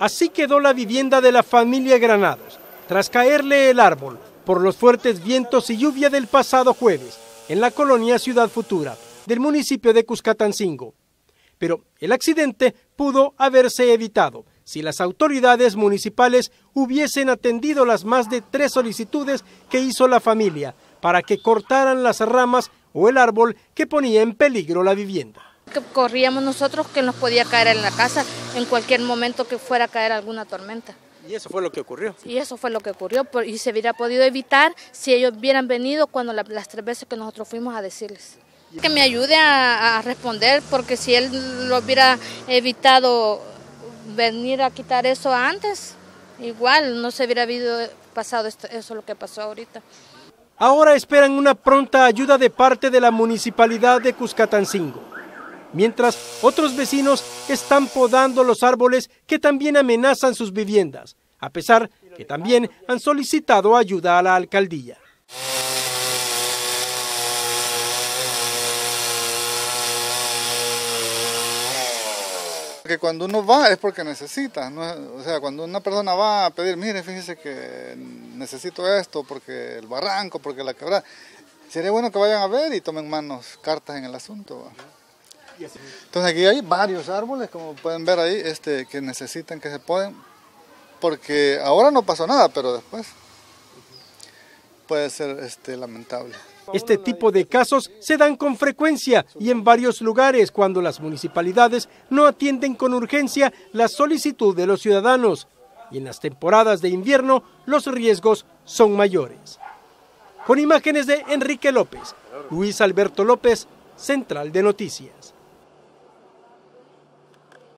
Así quedó la vivienda de la familia Granados, tras caerle el árbol por los fuertes vientos y lluvia del pasado jueves en la colonia Ciudad Futura del municipio de Cuscatancingo. Pero el accidente pudo haberse evitado si las autoridades municipales hubiesen atendido las más de tres solicitudes que hizo la familia para que cortaran las ramas o el árbol que ponía en peligro la vivienda. Corríamos nosotros que nos podía caer en la casa en cualquier momento que fuera a caer alguna tormenta. Y eso fue lo que ocurrió. Y eso fue lo que ocurrió y se hubiera podido evitar si ellos hubieran venido cuando las tres veces que nosotros fuimos a decirles. Que me ayude a, responder porque si él lo hubiera evitado venir a quitar eso antes, igual no se hubiera habido pasado eso eso lo que pasó ahorita. Ahora esperan una pronta ayuda de parte de la municipalidad de Cuscatancingo, mientras otros vecinos están podando los árboles que también amenazan sus viviendas, a pesar que también han solicitado ayuda a la alcaldía. que cuando uno va es porque necesita, o sea, cuando una persona va a pedir, mire, fíjese que necesito esto porque el barranco, porque la quebrada, sería bueno que vayan a ver y tomen manos cartas en el asunto. Entonces aquí hay varios árboles, como pueden ver ahí, este, que necesitan que se pueden, porque ahora no pasó nada, pero después puede ser este, lamentable. Este tipo de casos se dan con frecuencia y en varios lugares cuando las municipalidades no atienden con urgencia la solicitud de los ciudadanos y en las temporadas de invierno los riesgos son mayores. Con imágenes de Enrique López, Luis Alberto López, Central de Noticias.